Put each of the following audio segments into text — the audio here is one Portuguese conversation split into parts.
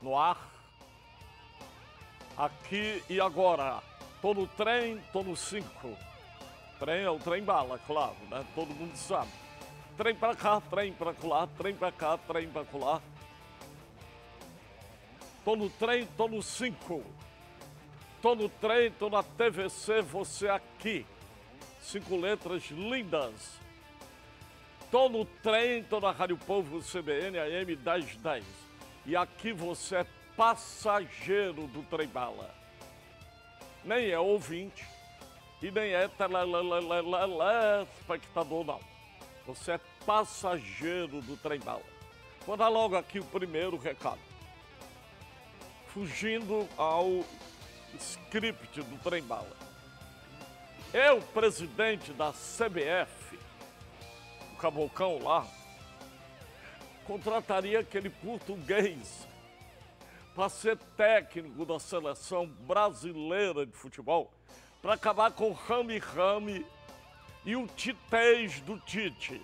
no ar. Aqui e agora. Tô no trem, tô no 5. Trem é o trem bala, claro, né? Todo mundo sabe. Trem pra cá, trem pra colar, trem pra cá, trem pra colar. Tô no trem, tô no 5. Tô no trem, tô na TVC, você aqui. Cinco letras lindas. Tô no trem, tô na Rádio Povo CBN AM 1010. E aqui você é passageiro do trem bala. Nem é ouvinte e nem é telespectador, não. Você é passageiro do trem bala. Vou dar logo aqui o primeiro recado. Fugindo ao script do trem bala. Eu, presidente da CBF, o cabocão lá, contrataria aquele português para ser técnico da seleção brasileira de futebol, para acabar com o rame-rame e o titez do Tite.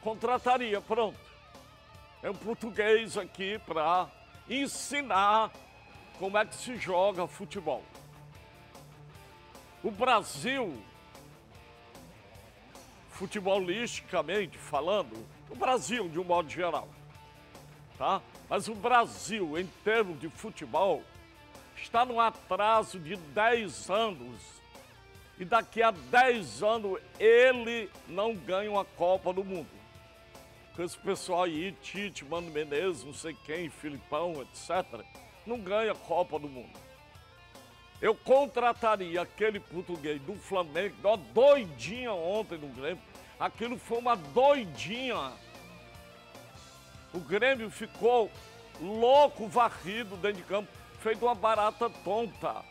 Contrataria, pronto. É um português aqui para ensinar como é que se joga futebol. O Brasil, futebolisticamente falando, o Brasil de um modo geral, tá? Mas o Brasil, em termos de futebol, está num atraso de 10 anos. E daqui a 10 anos ele não ganha uma Copa do Mundo. Com esse pessoal aí, Tite, Mano Menezes, não sei quem, Filipão, etc., não ganha Copa do Mundo. Eu contrataria aquele português do Flamengo, uma doidinha ontem no Grêmio. Aquilo foi uma doidinha. O Grêmio ficou louco, varrido dentro de campo, feito uma barata tonta.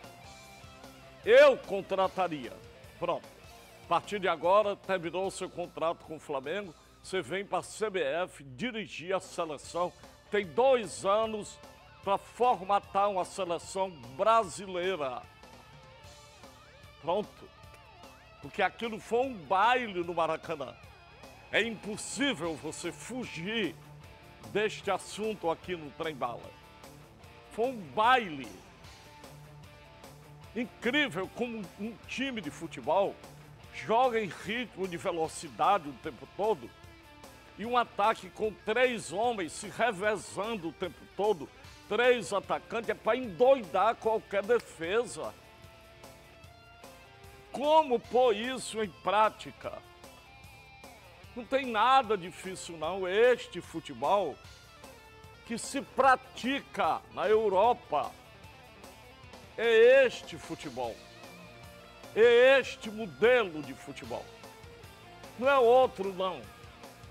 Eu contrataria. Pronto. A partir de agora, terminou o seu contrato com o Flamengo. Você vem para a CBF dirigir a seleção. Tem dois anos para formatar uma seleção brasileira. Pronto. Porque aquilo foi um baile no Maracanã. É impossível você fugir deste assunto aqui no Trem Bala. Foi um baile. Incrível como um time de futebol joga em ritmo de velocidade o tempo todo e um ataque com três homens se revezando o tempo todo, três atacantes, é para endoidar qualquer defesa. Como pôr isso em prática? Não tem nada difícil não. Este futebol que se pratica na Europa é este futebol. É este modelo de futebol. Não é outro não.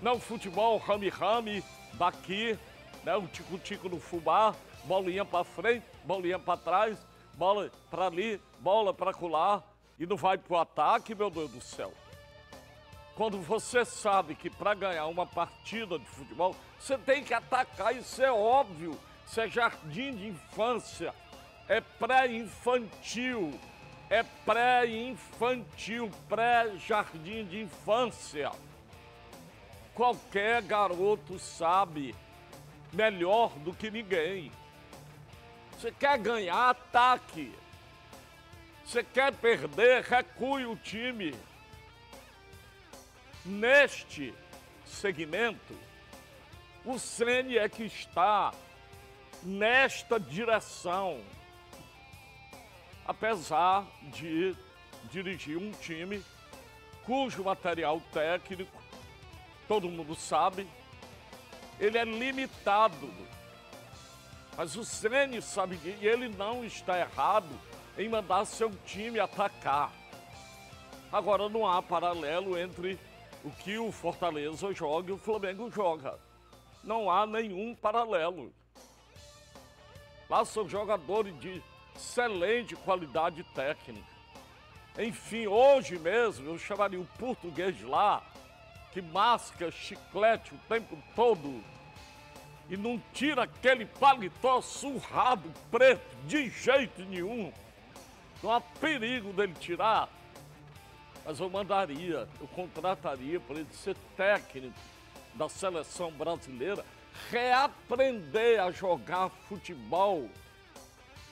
Não é o futebol rame-rame daqui, né? o tico-tico no fubá, bolinha para frente, bolinha para trás, bola para ali, bola para colar e não vai para o ataque, meu Deus do céu. Quando você sabe que para ganhar uma partida de futebol, você tem que atacar, isso é óbvio. Isso é jardim de infância, é pré-infantil, é pré-infantil, pré-jardim de infância. Qualquer garoto sabe melhor do que ninguém. Você quer ganhar, ataque. Você quer perder, recue o time. Neste segmento, o Sene é que está nesta direção, apesar de dirigir um time cujo material técnico, todo mundo sabe, ele é limitado. Mas o Sene sabe que ele não está errado em mandar seu time atacar. Agora não há paralelo entre o que o Fortaleza joga e o Flamengo joga. Não há nenhum paralelo. Lá são jogadores de excelente qualidade técnica. Enfim, hoje mesmo eu chamaria o português lá, que masca chiclete o tempo todo e não tira aquele paletó surrado preto de jeito nenhum. Não há perigo dele tirar mas eu mandaria, eu contrataria para ele ser técnico da seleção brasileira, reaprender a jogar futebol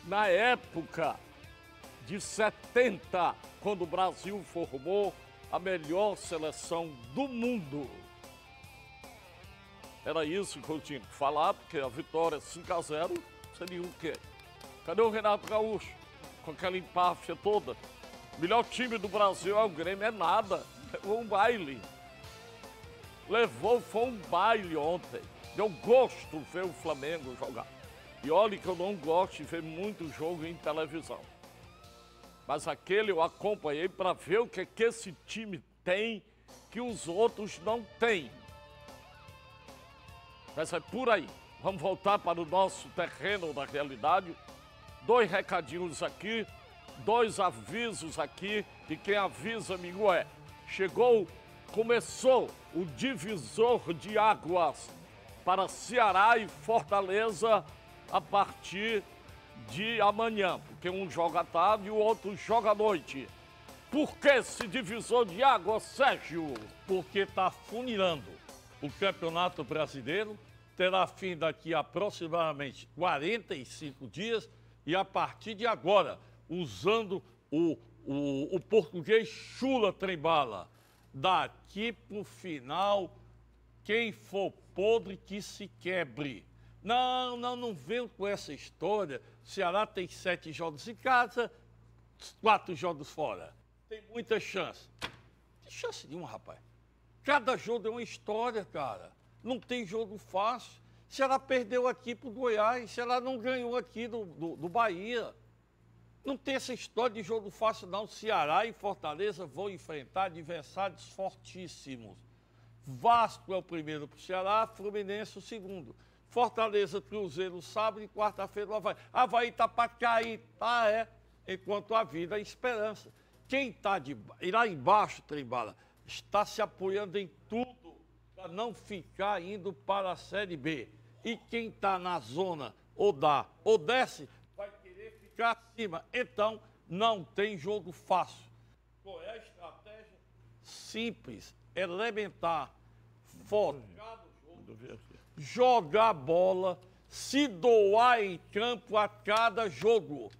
na época de 70, quando o Brasil formou a melhor seleção do mundo. Era isso que eu tinha que falar, porque a vitória 5 a 0 seria o quê? Cadê o Renato Gaúcho? Com aquela empáfia toda. O melhor time do Brasil é o Grêmio, é nada. É um baile. Levou, foi um baile ontem. Deu gosto ver o Flamengo jogar. E olha que eu não gosto de ver muito jogo em televisão. Mas aquele eu acompanhei para ver o que, é que esse time tem que os outros não têm. Mas é por aí. Vamos voltar para o nosso terreno da realidade. Dois recadinhos aqui, dois avisos aqui, e quem avisa, amigo, é: chegou, começou o divisor de águas para Ceará e Fortaleza a partir de amanhã, porque um joga à tarde e o outro joga à noite. Por que esse divisor de águas, Sérgio? Porque está funilando. O Campeonato Brasileiro terá fim daqui a aproximadamente 45 dias e a partir de agora, usando o, o, o português chula trembala, daqui para o final, quem for podre que se quebre. Não, não, não venham com essa história. O Ceará tem sete jogos em casa, quatro jogos fora. Tem muita chance. Tem chance nenhuma, rapaz. Cada jogo é uma história, cara. Não tem jogo fácil. Se ela perdeu aqui para o Goiás, se ela não ganhou aqui do, do, do Bahia. Não tem essa história de jogo fácil, não. Ceará e Fortaleza vão enfrentar adversários fortíssimos. Vasco é o primeiro para o Ceará, Fluminense o segundo. Fortaleza, Cruzeiro, sábado e quarta-feira o Havaí. Havaí está para cair, tá é, enquanto a vida é esperança. Quem está lá embaixo, Trembala, está se apoiando em tudo para não ficar indo para a Série B. E quem está na zona ou dá ou desce, vai querer ficar acima. Então, não tem jogo fácil. Qual é a estratégia? Simples, elementar, no jogo, jogar bola, se doar em campo a cada jogo.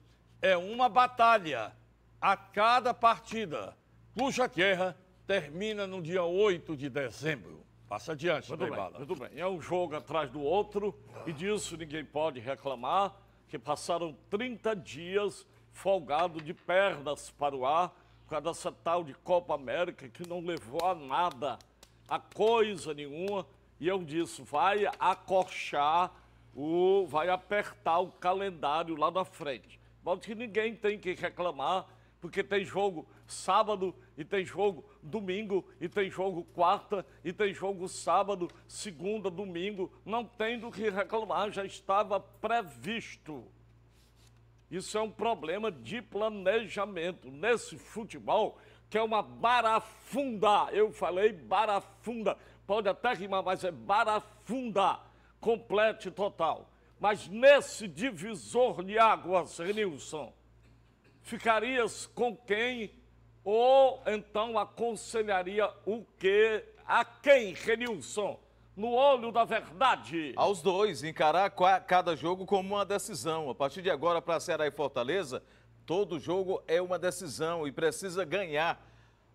É uma batalha a cada partida, cuja guerra termina no dia 8 de dezembro. Passa adiante, muito bem, muito bem. É um jogo atrás do outro e disso ninguém pode reclamar, que passaram 30 dias folgado de pernas para o ar por causa dessa tal de Copa América que não levou a nada, a coisa nenhuma. E eu disse, vai acorchar, o, vai apertar o calendário lá na frente. Modo que ninguém tem que reclamar, porque tem jogo sábado, e tem jogo domingo, e tem jogo quarta, e tem jogo sábado, segunda, domingo. Não tem do que reclamar, já estava previsto. Isso é um problema de planejamento. Nesse futebol, que é uma barafunda, eu falei barafunda, pode até rimar, mas é barafunda, completa e total. Mas nesse divisor de águas, Renilson, ficarias com quem ou então aconselharia o quê? A quem, Renilson? No olho da verdade. Aos dois, encarar cada jogo como uma decisão. A partir de agora, para Ceará e Fortaleza, todo jogo é uma decisão e precisa ganhar.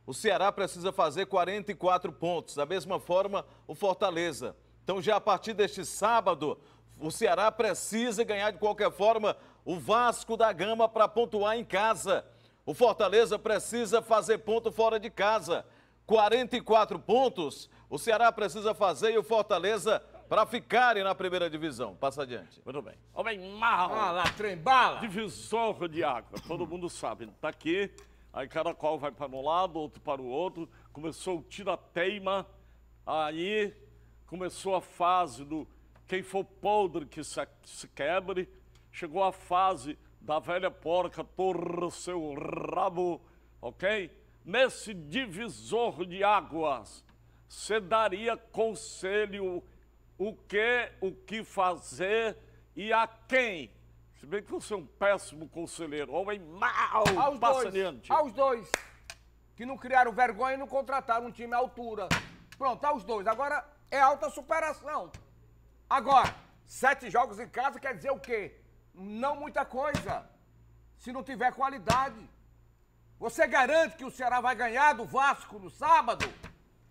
O Ceará precisa fazer 44 pontos. Da mesma forma, o Fortaleza. Então, já a partir deste sábado, o Ceará precisa ganhar de qualquer forma o Vasco da Gama para pontuar em casa. O Fortaleza precisa fazer ponto fora de casa. 44 pontos o Ceará precisa fazer e o Fortaleza para ficarem na primeira divisão. Passa adiante. Muito bem. Homem mal. Ah, lá, trem bala. Divisor de água. Todo mundo sabe. Está aqui. Aí cada qual vai para um lado, outro para o outro. Começou o tira-teima. Aí começou a fase do quem for podre que se, se quebre. Chegou a fase da velha porca torceu o rabo, ok? Nesse divisor de águas, você daria conselho o que, o que fazer e a quem? Se bem que você é um péssimo conselheiro, homem mau, aos dois, adiante. Aos dois, que não criaram vergonha e não contrataram um time à altura. Pronto, aos dois. Agora é alta superação. Agora, sete jogos em casa quer dizer o quê? Não muita coisa. Se não tiver qualidade. Você garante que o Ceará vai ganhar do Vasco no sábado?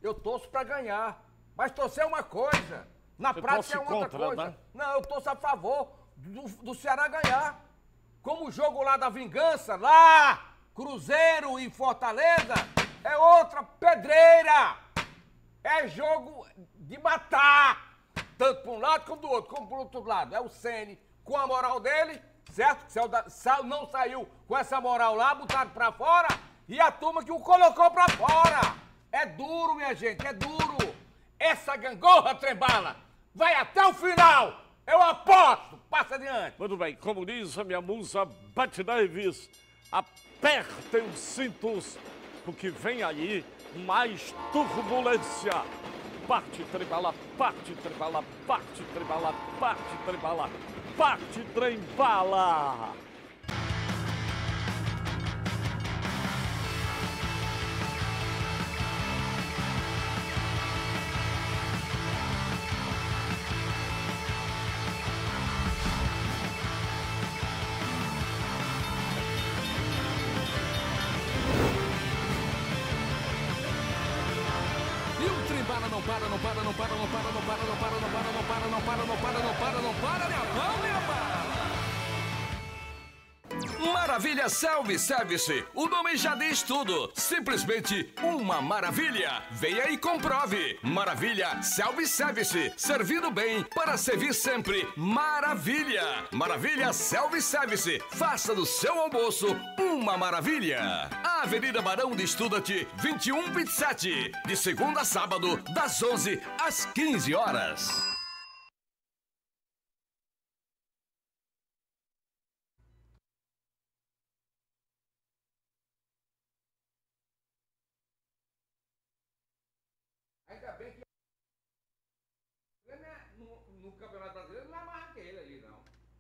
Eu torço para ganhar. Mas torcer é uma coisa. Na Você prática é outra contra, coisa. né? Não, eu torço a favor do, do Ceará ganhar. Como o jogo lá da vingança, lá, Cruzeiro e Fortaleza, é outra pedreira. É jogo de matar. Tanto para um lado como do outro, como para o outro lado. É o Sene com a moral dele, certo? Não saiu com essa moral lá, botaram para fora. E a turma que o colocou para fora. É duro, minha gente, é duro. Essa gangorra trembala. Vai até o final. Eu aposto. Passa adiante. Muito bem, como diz a minha musa Beth Davis, apertem os cintos, porque vem aí mais turbulência. Parte tribala, parte tribala, parte tribala, parte tribala, parte trembala. Para, não para, não para, não para, não para, não para, não para, não para, não para, não para, não para, não para, minha mão, minha bala. Maravilha Self Service. O nome já diz tudo. Simplesmente uma maravilha. Venha e comprove. Maravilha Self Service. Servindo bem para servir sempre. Maravilha. Maravilha Self Service. Faça do seu almoço uma maravilha. Avenida Barão de Estudante, 2127. De segunda a sábado, das 11 às 15 horas.